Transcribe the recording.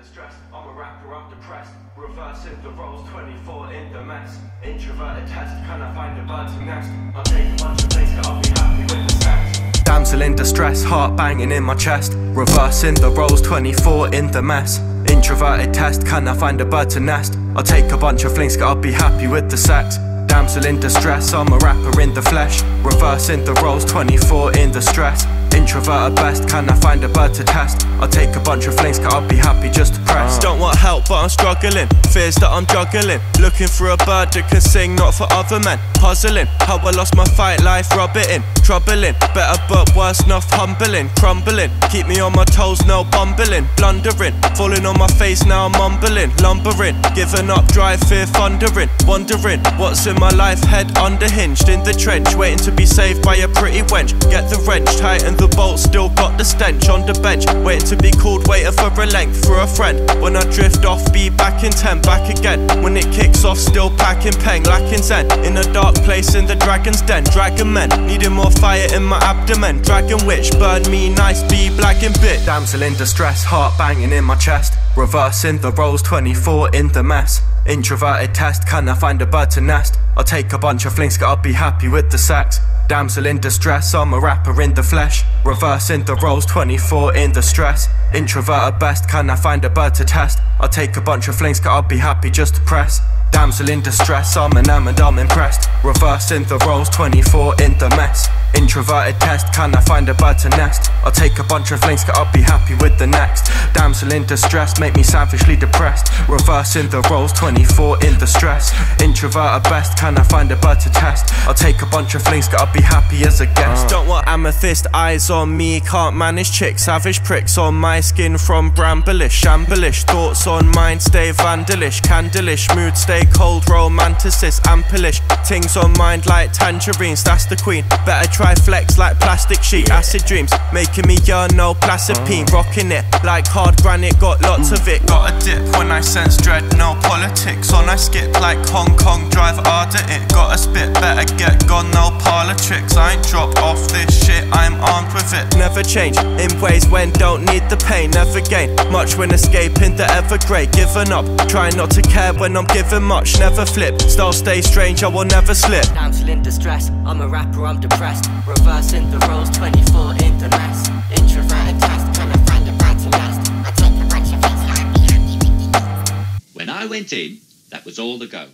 distress. I'm a rapper, I'm depressed. Reversing the roles, 24 in the mess. Introverted test, can I find a bird to nest? I'll take a bunch of things, I'll be happy with the sex. Damsel in distress, heart banging in my chest. Reversing the roles, 24 in the mess. Introverted test, can I find a bird to nest? I'll take a bunch of flings, I'll be happy with the sex. Damsel in distress, I'm a rapper in the flesh. Reversing the roles, 24 in the stress. Introvert at best, can I find a bird to test? I'll take a bunch of flings, cause I'll be happy just to Uh. Don't want help, but I'm struggling. Fears that I'm juggling. Looking for a bird that can sing, not for other men. Puzzling, how I lost my fight life, rub it in. Troubling, better but worse, enough humbling. Crumbling, keep me on my toes, no bumbling. Blundering, falling on my face, now I'm mumbling. Lumbering, giving up, drive, fear, thundering. Wondering, what's in my life, head underhinged in the trench. Waiting to be saved by a pretty wench. Get the wrench, tighten the bolt, still got the stench on the bench. Waiting to be called, waiting for a length for a friend. When I drift off, be back in 10, back again. When it kicks off, still packing peng, lacking zen. In a dark place in the dragon's den, dragon men. Needing more fire in my abdomen. Dragon witch, burn me nice, be black and bit. Damsel in distress, heart banging in my chest. Reversing the roles, 24 in the mess. Introverted test, can I find a bird to nest? I'll take a bunch of flings, I'll be happy with the sex. Damsel in distress, I'm a rapper in the flesh. Reversing the roles, 24 in the stress. Introvert best, can I find a bird to test? I'll take a bunch of flings, I'll be happy just to press. Damsel in distress, I'm enamored, I'm impressed. Reversing the roles, 24 in the mess. Introverted test, can I find a bird to nest? I'll take a bunch of flings, I'll be happy with the next. Damsel in distress, make me savagely depressed. Reversing the roles, 24 in the stress. Introvert at best, can I find a bird to test? I'll take a bunch of flings, I'll be happy as a guest. Uh. Don't want amethyst eyes on me, can't manage chicks. Savage pricks on my skin from bramblish, shambleish. Thoughts on mind stay vandalish, candleish. Mood stay cold, romanticist, ampleish. Things on mind like tangerines, that's the queen. Better try flex like plastic sheet, acid dreams. Making me yearn, no plasipine. Uh-huh. Rocking it like hard granite, got lots of it. Got a dip when I sense dread, no politics. On I skip like Hong Kong, drive hard at it. Got a spit, better get gone, no parlor tricks. I ain't dropped off this shit, I'm armed with it. Never change in ways when don't need the pain. Never gain much when escaping the ever grey. Giving up, trying not to care when I'm giving much. Never flip, style stay strange, I will never slip. Damsel in distress, I'm a rapper, I'm depressed. Reversing the roles, 24 in the mess. Introverted test, trying to find a bad to nest. I take a bunch of things, I'll be happy with When I went in, that was all the go.